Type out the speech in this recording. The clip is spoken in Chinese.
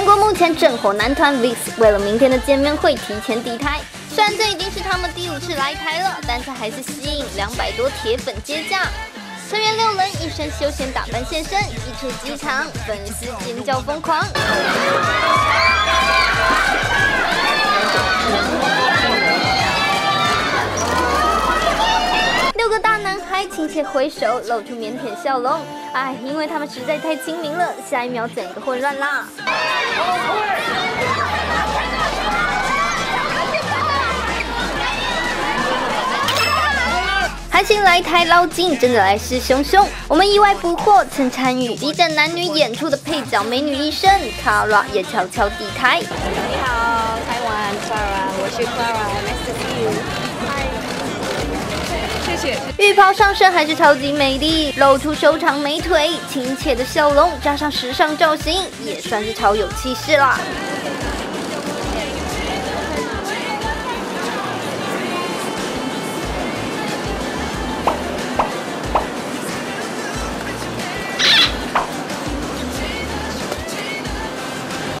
韩国目前正火男团 VIX 为了明天的见面会提前抵台，虽然这已经是他们第五次来台了，但是还是吸引两百多铁粉接驾。成员六人一身休闲打扮现身，一出机场，粉丝尖叫疯狂。还亲切挥手，露出腼腆笑容。哎，因为他们实在太亲民了，下一秒整个混乱啦！韩星来台捞金，真的来势汹汹。我们意外捕获曾参与《一等男女》演出的配角美女医生 Kara 也悄悄抵台。你好，台湾 Kara，我是 kara 浴袍上身还是超级美丽，露出修长美腿，亲切的笑容加上时尚造型，也算是超有气势啦。